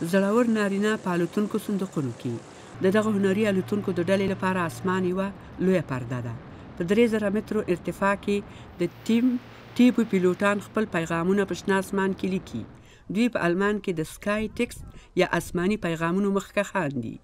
زړور نارینه په الوتونکو صندوقونو کې د دغه هنري الوتونکو د ډلې لپاره اسمان یوه لویه پرده ده. په درې زره مترو ارتفاع کې د تیم ټیبو پیلوټان خپل پیغامونه په شنه اسمان کې لیکي. دوی په المان کې د سکای ټیکست یا اسماني پیغامونو مخکښان دي.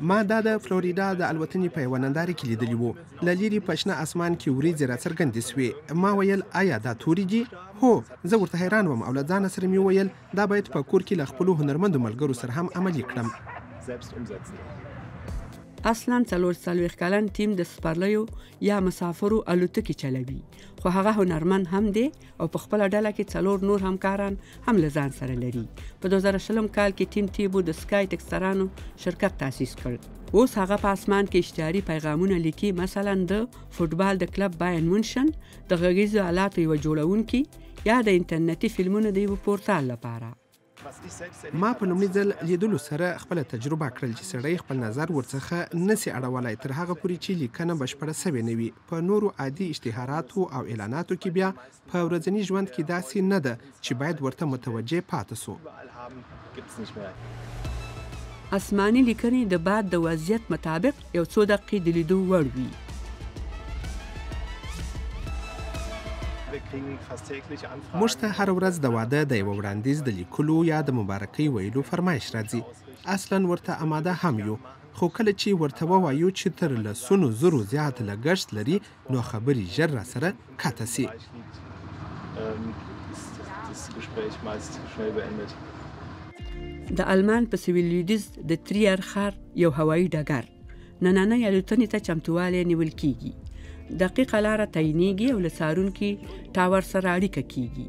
ما دا د فلوریدا د الوتنې په یوه ننداره کې لیدلی وو له لیرې په شنه اسمان کې وریځې راڅرګندې سوې ما ویل آیا دا توري دي هو زه ورته حیران وم او له ځانه سره مې ویل دا باید په کور کې له خپلو هنرمندو ملګرو سره هم عملي کړم اصلا څلور څلوېښت کلن ټیم د سپرلیو یا مسافرو الوتکې چلوي خو هغه هنرمند هم دی او په خپله ډله کې څلور نور همکاران هم له ځان سره لري په 2020 کال کې ټیم تیبو د سکای ټکسټرانو شرکت تاسیس کړ اوس هغه په اسمان کې اشتهاري پیغامونه لیکي مثلا د فوټبال د کلب باین مونشن د غږیزو آلاتو یو جوړونکي یا د انټرنیټي فلمونو د یو پورتال لپاره ما په لومړي ځل لیدلو سره خپل تجربه کړل چې سړی خپل نظر ورڅخه نسی اړولای تر هغه پورې چې لیکنه بشپړه سوې نه وي په نورو عادي اشتهاراتو او اعلاناتو کې بیا په ورځني ژوند کې داسې نه ده چې باید ورته متوجه پاتې سو اسماني لیکنې د باد د وضعیت مطابق یو څو دقیقې د لیدو وړ وي. موږ ته هره ورځ د واده د یوه وړاندیز د لیکلو یا د مبارکۍ ویلو فرمایش راځي. اصلا ورته اماده هم یو، خو کله چې ورته ووایو چې تر لسونو زرو زیات لګښت لري، نو خبری ژر راسره کته سی. د آلمان په سویل لویدیځ د ترییر ښار یو هوایي ډګر نننۍ الوتنې ته چمتووالی نیول کیږي دقیقه لاره تعینېږي او له څارونکي ټاور سره اړیکه کیږي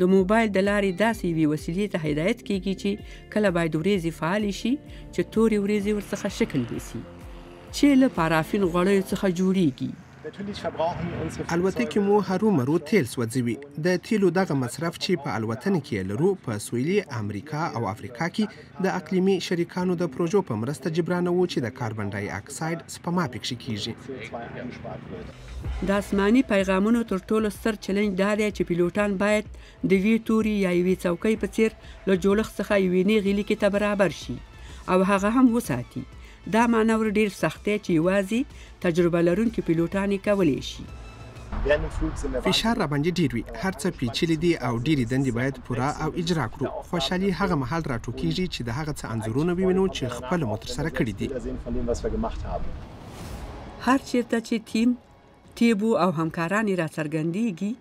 د موبایل د لارې داسې یوې وسیلې ته هدایت کیږي چې کله باید وریځې فعالې شي چې تورې وریځې ورڅخه شکل نیسي چې له پارافین غوړیو څخه جوړیږي. الوتکې مو هرو مرو تیل سوځوي. د تیلو دغه مصرف چې په الوتنه کې یې لرو په سویلي امریکا او افریقا کې د اقلیمي شریکانو د پروژو په مرسته جبرانوو چې د کاربن ډای اکسایډ سپما پکښې کیږي. د اسماني پیغامونو تر ټولو ستر چلنج دا دی چې پیلوټان باید د وي توري یا یوې څوکۍ په څیر له جوړښت څخه یوې نیغې لیکې ته برابر شي او هغه هم وساتي دا مانور ډېر سخت دی چې یوازې تجربه لرونکي پیلوټان یې کولی شي. فشار راباندې ډېر وي، هر څه پېچلي دي او ډېرې دندې باید پوره او اجرا کړو. خوشحالي هغه مهال راټوکېږي چې د هغه څه انځورونه ووینو چې خپله مو ترسره کړي دي. هر چېرته چې تیم تیبو او همکاران یې راڅرګندیږي،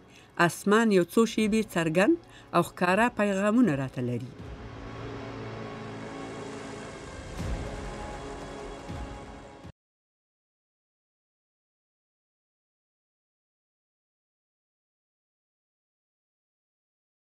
اسمان یو څو شیبې څرګند او ښکاره پیغامونه راته لري.